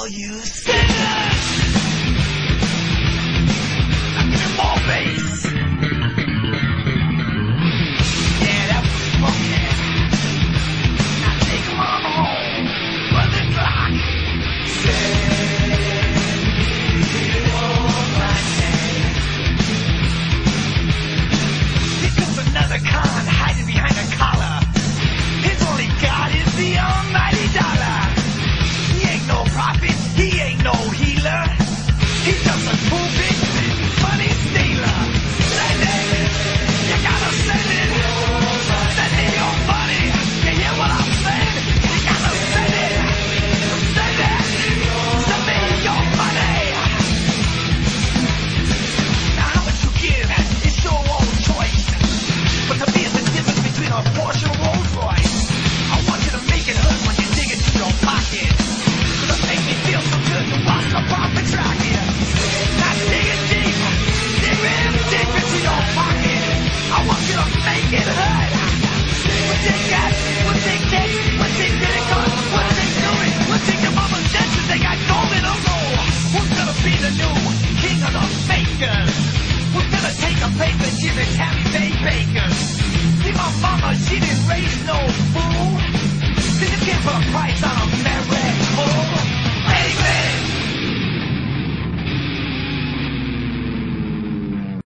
all you. new king of the fakers. We're gonna take a paper, she's a Tammy Faye Bakker. See my mama, she didn't raise no fool. Didn't give her price on a marriage.